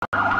you